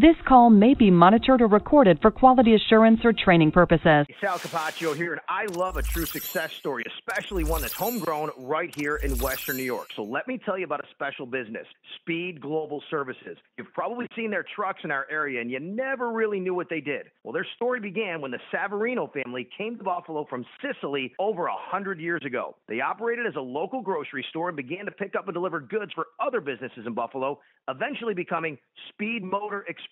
This call may be monitored or recorded for quality assurance or training purposes. Sal Capaccio here, and I love a true success story, especially one that's homegrown right here in Western New York. So let me tell you about a special business, Speed Global Services. You've probably seen their trucks in our area, and you never really knew what they did. Well, their story began when the Savarino family came to Buffalo from Sicily over a hundred years ago. They operated as a local grocery store and began to pick up and deliver goods for other businesses in Buffalo, eventually becoming Speed Motor Express,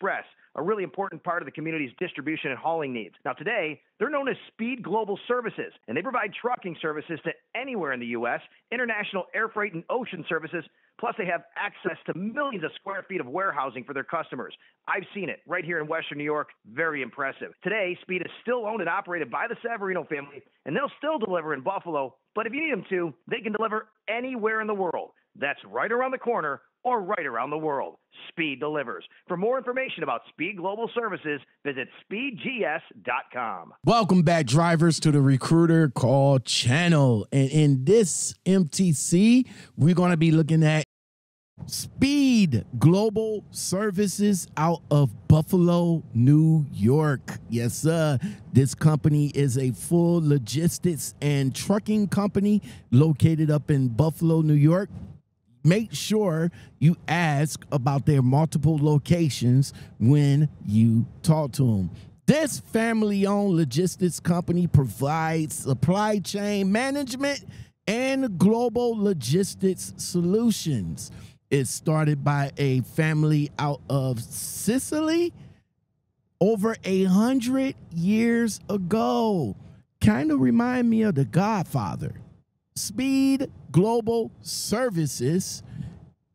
a really important part of the community's distribution and hauling needs. Now, today, they're known as Speed Global Services, and they provide trucking services to anywhere in the U.S., international air freight and ocean services. Plus, they have access to millions of square feet of warehousing for their customers. I've seen it right here in Western New York. Very impressive. Today, Speed is still owned and operated by the Savarino family, and they'll still deliver in Buffalo. But if you need them to, they can deliver anywhere in the world. That's right around the corner or right around the world. Speed delivers. For more information about Speed Global Services, visit speedgs.com. Welcome back, drivers, to the Recruiter Call channel. And in this MTC, we're going to be looking at Speed Global Services out of Buffalo, New York. Yes, sir. This company is a full logistics and trucking company located up in Buffalo, New York make sure you ask about their multiple locations when you talk to them. This family owned logistics company provides supply chain management and global logistics solutions. It started by a family out of Sicily over a hundred years ago. Kind of remind me of the Godfather. Speed Global Services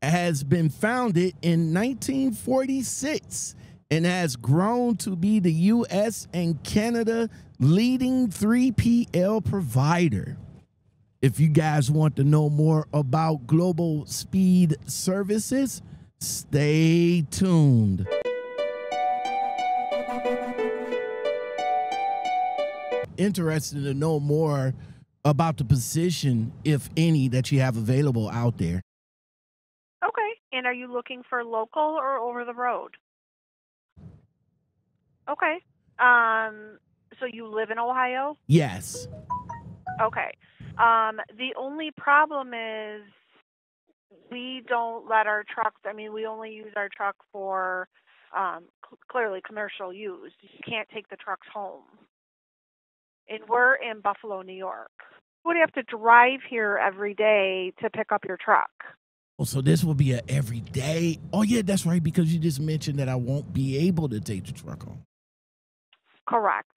has been founded in 1946 and has grown to be the US and Canada leading 3PL provider. If you guys want to know more about Global Speed Services, stay tuned. Interested to know more about the position, if any, that you have available out there. Okay. And are you looking for local or over the road? Okay. Um, so you live in Ohio? Yes. Okay. Um, the only problem is we don't let our trucks, I mean, we only use our truck for um, cl- clearly commercial use. You can't take the trucks home. And we're in Buffalo, New York. You would have to drive here every day to pick up your truck. Oh, so this will be a everyday. Oh, yeah, that's right. Because you just mentioned that I won't be able to take the truck home. Correct.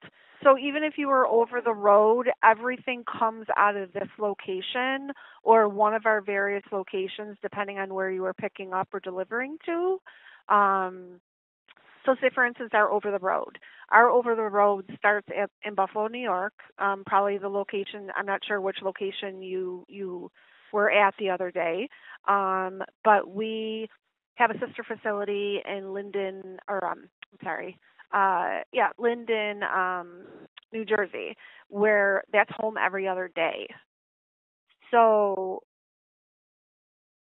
So even if you were over the road, everything comes out of this location or one of our various locations, depending on where you are picking up or delivering to. Um, so, say for instance, our over the road. Our over the road starts at, in Buffalo, New York. Um, probably the location. I'm not sure which location you you were at the other day, um, but we have a sister facility in Linden, or um, I'm sorry, uh, yeah, Linden, um, New Jersey, where that's home every other day. So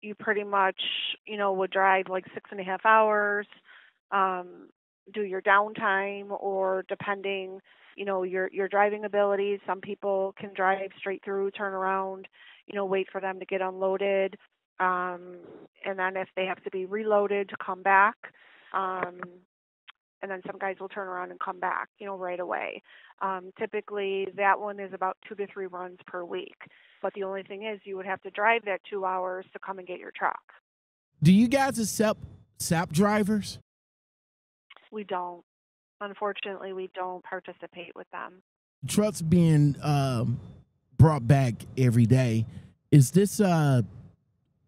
you pretty much, you know, would drive like six and a half hours, um, do your downtime, or depending, you know, your your driving abilities. Some people can drive straight through, turn around, you know, wait for them to get unloaded, um, and then if they have to be reloaded to come back. Um, and then some guys will turn around and come back, you know, right away. Um, typically, that one is about two to three runs per week. But the only thing is, you would have to drive that two hours to come and get your truck. Do you guys accept SAP drivers? We don't. Unfortunately, we don't participate with them. Trucks being um, brought back every day. Is this uh,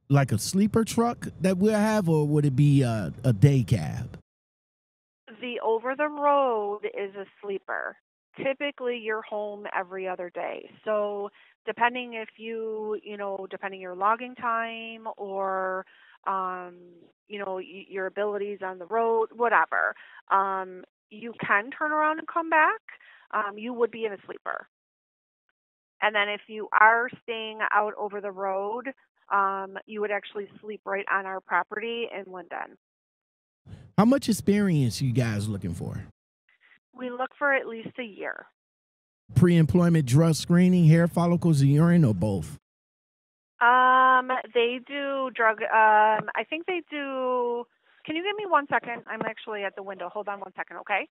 like a sleeper truck that we'll have, or would it be a, a day cab? The over the road is a sleeper. Typically, you're home every other day. So, depending if you, you know, depending your logging time or, um, you know, y- your abilities on the road, whatever, um, you can turn around and come back. Um, you would be in a sleeper. And then if you are staying out over the road, um, you would actually sleep right on our property in Linden. How much experience you guys looking for? We look for at least a year. Pre-employment drug screening, hair follicles, urine, or both? Um, they do drug. Um, I think they do. Can you give me one second? I'm actually at the window. Hold on one second, okay?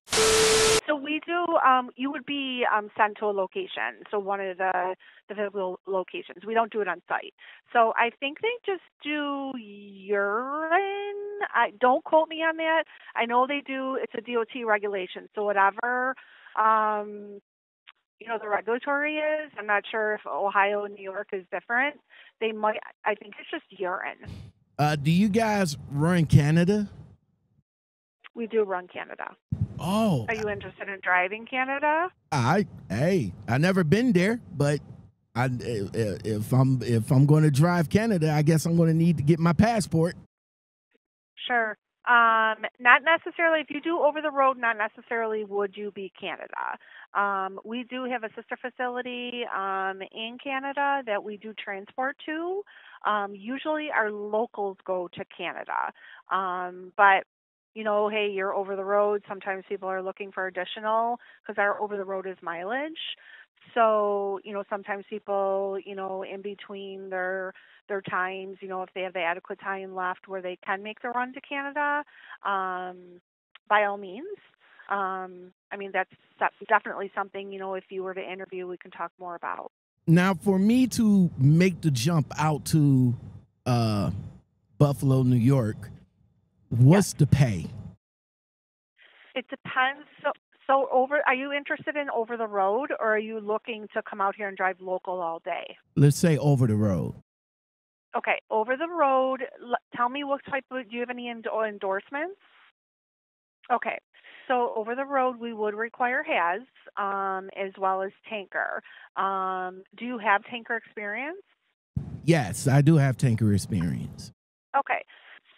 So we do. Um, you would be um, sent to a location. So one of the the physical locations. We don't do it on site. So I think they just do urine. I don't quote me on that. I know they do. It's a DOT regulation. So whatever. Um, you know the regulatory is. I'm not sure if Ohio and New York is different. They might. I think it's just urine. Uh, do you guys run Canada? We do run Canada. Oh, Are you interested in driving Canada? I hey, I never been there, but I if if I'm if I'm going to drive Canada, I guess I'm going to need to get my passport. Sure. Um, not necessarily. If you do over the road, not necessarily would you be Canada. Um, we do have a sister facility um, in Canada that we do transport to. Um, usually, our locals go to Canada, um, but you know, hey, you're over the road. Sometimes people are looking for additional because our over the road is mileage. So, you know, sometimes people, you know, in between their their times, you know, if they have the adequate time left where they can make the run to Canada, um, by all means. Um, I mean, that's definitely something, you know, if you were to interview, we can talk more about. Now, for me to make the jump out to uh, Buffalo, New York, what's the pay? It depends. So, so over, are you interested in over the road, or are you looking to come out here and drive local all day? Let's say over the road. Okay, over the road. Tell me what type of. Do you have any endo- endorsements? Okay, so over the road we would require haz um, as well as tanker. Um, do you have tanker experience? Yes, I do have tanker experience. Okay,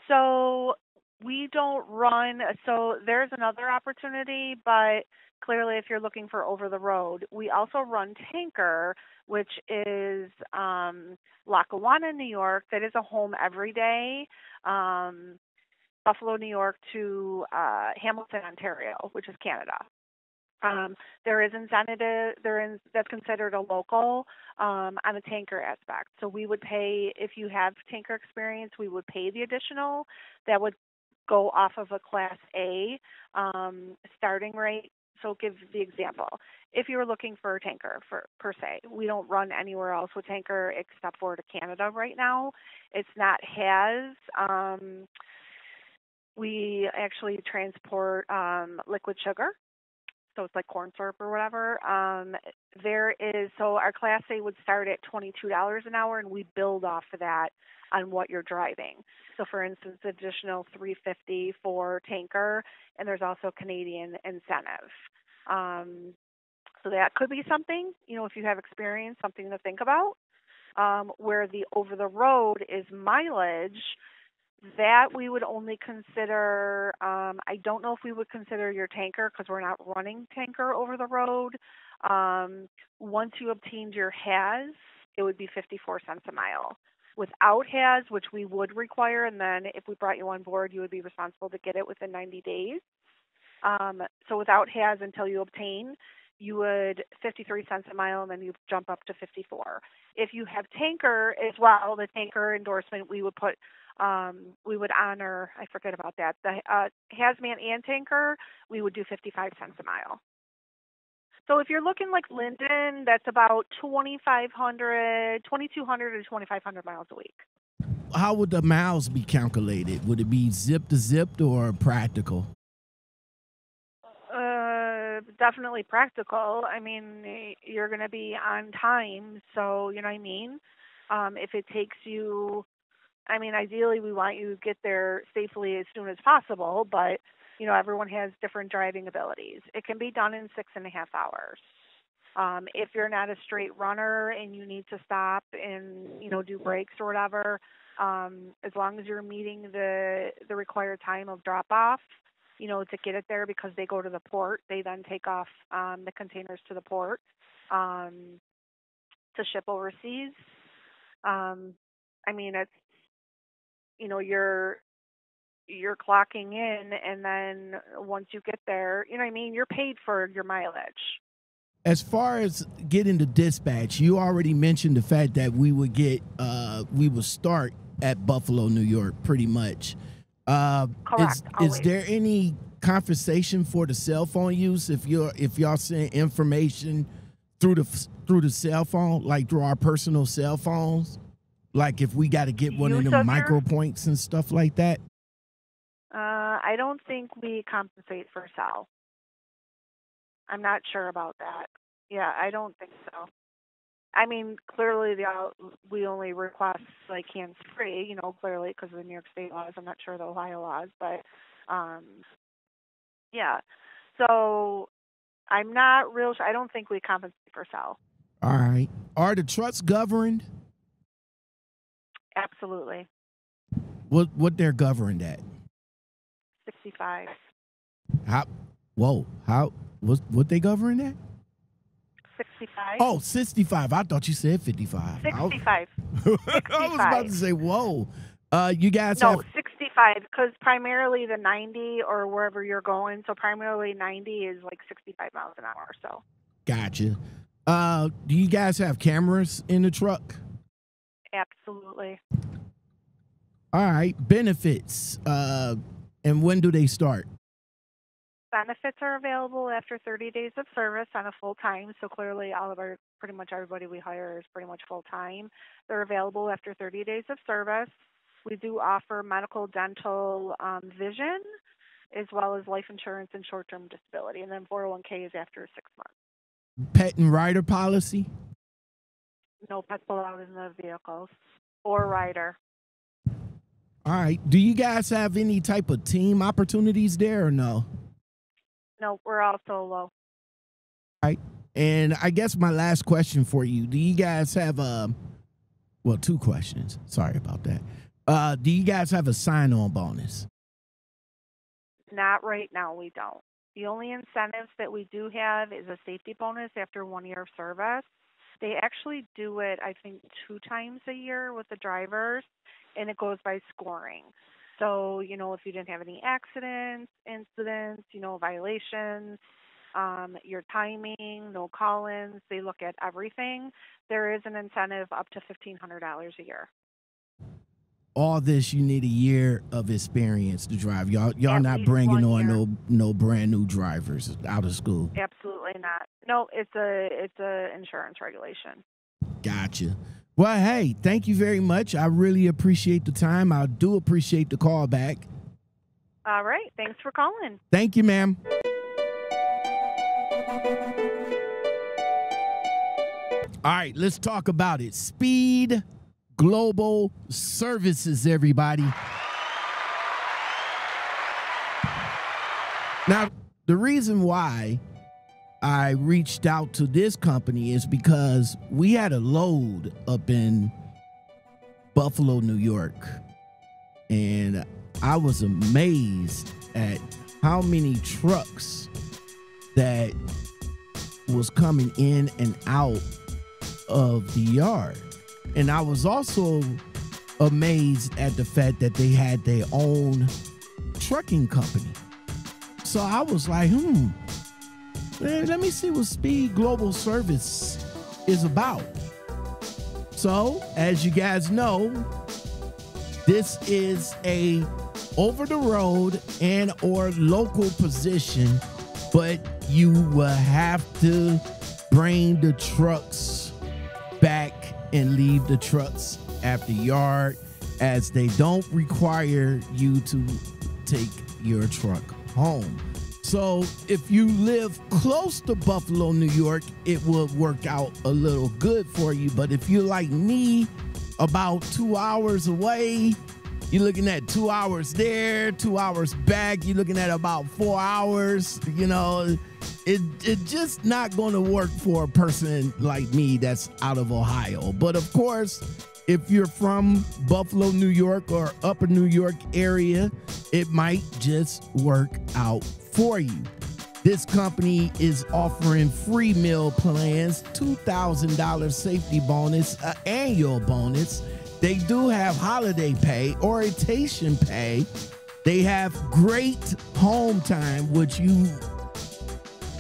so we don't run. So there's another opportunity, but clearly, if you're looking for over the road, we also run tanker, which is um, Lackawanna, New York. That is a home every day. Um, Buffalo, New York to uh, Hamilton, Ontario, which is Canada. Um, there is incentive. There is that's considered a local um, on the tanker aspect. So we would pay if you have tanker experience, we would pay the additional. That would go off of a Class A um, starting rate. So give the example. If you were looking for a tanker for per se, we don't run anywhere else with tanker except for to Canada right now. It's not haz. Um, we actually transport um, liquid sugar so it's like corn syrup or whatever. Um, there is so our class A would start at twenty two dollars an hour, and we build off of that on what you're driving. So, for instance, additional three fifty for tanker, and there's also Canadian incentive. Um, so that could be something you know if you have experience, something to think about. Um, where the over the road is mileage that we would only consider um, i don't know if we would consider your tanker because we're not running tanker over the road. Um, once you obtained your haz it would be 54 cents a mile. Without haz which we would require and then if we brought you on board you would be responsible to get it within 90 days. Um, so without haz until you obtain you would 53 cents a mile and then you jump up to 54 if you have tanker as well the tanker endorsement we would put um, we would honor, I forget about that, the uh, hazmat and tanker, we would do 55 cents a mile. So if you're looking like Linden, that's about 2,500, 2,200 to 2,500 miles a week. How would the miles be calculated? Would it be zip to zip or practical? Uh, definitely practical. I mean, you're going to be on time, so you know what I mean. Um, if it takes you I mean, ideally, we want you to get there safely as soon as possible, but you know, everyone has different driving abilities. It can be done in six and a half hours. Um, if you're not a straight runner and you need to stop and you know do breaks or whatever, um, as long as you're meeting the the required time of drop off, you know, to get it there because they go to the port, they then take off um, the containers to the port um, to ship overseas. Um, I mean, it's you know, you're you're clocking in and then once you get there, you know what I mean, you're paid for your mileage. As far as getting the dispatch, you already mentioned the fact that we would get uh we would start at Buffalo, New York, pretty much. Uh Correct, is, is there any conversation for the cell phone use if you're if y'all send information through the through the cell phone, like through our personal cell phones? Like if we got to get one of Use them of your- micro points and stuff like that? Uh, I don't think we compensate for cell. I'm not sure about that. Yeah, I don't think so. I mean, clearly the we only request like hands free, you know, clearly because of the New York State laws. I'm not sure the Ohio laws, but um, yeah. So I'm not real. Sure. I don't think we compensate for cell. All right. Are the trucks governed? Absolutely, What what they're governed at? 65. How? Whoa! How? What what they governed at? 65. Oh, 65. I thought you said 55. I was- 65. I was about to say, whoa. Uh, you guys No, have 65 because primarily the 90 or wherever you're going. So primarily 90 is like 65 miles an hour. So gotcha. Uh, do you guys have cameras in the truck? Absolutely. All right. Benefits. Uh, and when do they start? Benefits are available after 30 days of service on a full time. So clearly, all of our pretty much everybody we hire is pretty much full time. They're available after 30 days of service. We do offer medical, dental, um, vision, as well as life insurance and short term disability. And then 401k is after six months. Pet and rider policy? No pets allowed in the vehicles or rider. All right. Do you guys have any type of team opportunities there or no? No, we're all solo. All right. And I guess my last question for you: Do you guys have a? Well, two questions. Sorry about that. Uh, do you guys have a sign-on bonus? Not right now, we don't. The only incentives that we do have is a safety bonus after one year of service. They actually do it, I think, two times a year with the drivers, and it goes by scoring. So, you know, if you didn't have any accidents, incidents, you know, violations, um, your timing, no call ins, they look at everything. There is an incentive up to $1,500 a year. All this, you need a year of experience to drive. Y'all, y'all At not bringing on year. no no brand new drivers out of school. Absolutely not. No, it's a it's a insurance regulation. Gotcha. Well, hey, thank you very much. I really appreciate the time. I do appreciate the call back. All right. Thanks for calling. Thank you, ma'am. All right, let's talk about it. Speed Global Services, everybody. Now, the reason why I reached out to this company is because we had a load up in Buffalo, New York. And I was amazed at how many trucks that was coming in and out of the yard. And I was also amazed at the fact that they had their own trucking company. So I was like, hmm, let me see what Speed Global Service is about. So, as you guys know, this is a over the road and or local position, but you will have to bring the trucks back and leave the trucks at the yard as they don't require you to take your truck home. So if you live close to Buffalo, New York, it will work out a little good for you. But if you're like me, about two hours away, you're looking at two hours there, two hours back. You're looking at about four hours. You know, it it just not going to work for a person like me that's out of Ohio. But of course, if you're from Buffalo, New York, or Upper New York area, it might just work out for you. This company is offering free meal plans, $2,000 safety bonus, an annual bonus. They do have holiday pay, orientation pay. They have great home time, which you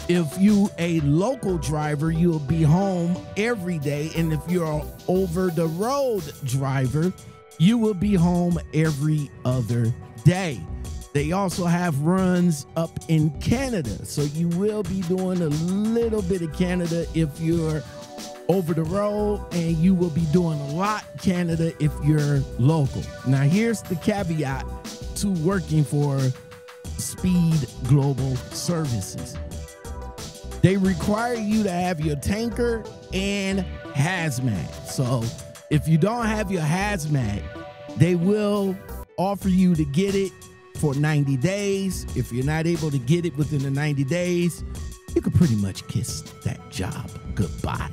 if you a local driver, you'll be home every day. And if you're over the road driver, you will be home every other day. They also have runs up in Canada. So you will be doing a little bit of Canada if you're over the road, and you will be doing a lot Canada if you're local. Now, here's the caveat to working for Speed Global Services they require you to have your tanker and hazmat. So if you don't have your hazmat, they will offer you to get it for 90 days. If you're not able to get it within the 90 days, you could pretty much kiss that job goodbye.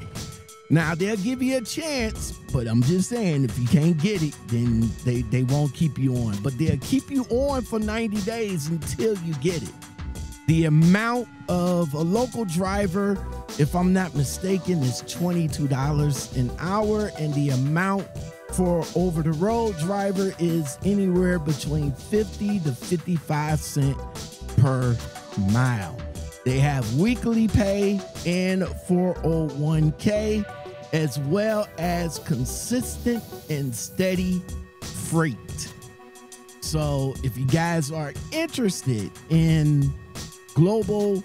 Now they'll give you a chance, but I'm just saying if you can't get it, then they, they won't keep you on. But they'll keep you on for 90 days until you get it. The amount of a local driver, if I'm not mistaken, is $22 an hour, and the amount for over the road driver is anywhere between 50 to 55 cent per mile. They have weekly pay and 401k as well as consistent and steady freight. So, if you guys are interested in global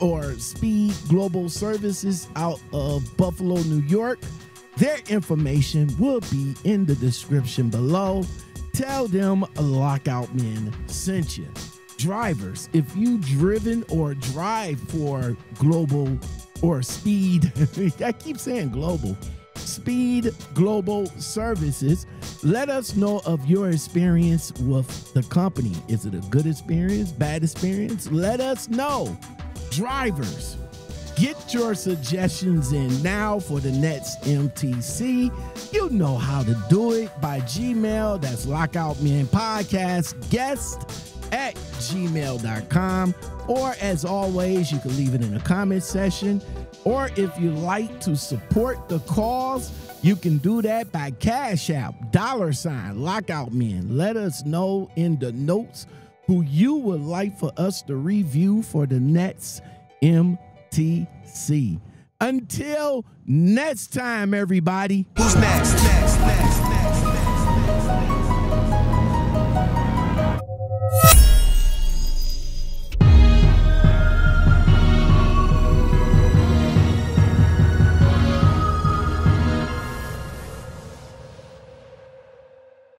or speed global services out of Buffalo, New York. Their information will be in the description below. Tell them a lockout man sent you. Drivers, if you driven or drive for global or speed, I keep saying global, speed global services, let us know of your experience with the company. Is it a good experience, bad experience? Let us know. Drivers, get your suggestions in now for the next MTC. You know how to do it by Gmail. That's Lockout Men Podcast guest at gmail.com. Or as always, you can leave it in the comment section. Or if you like to support the cause, you can do that by Cash App, dollar sign, lockout men. Let us know in the notes who you would like for us to review for the next MTC. Until next time, everybody. Who's next?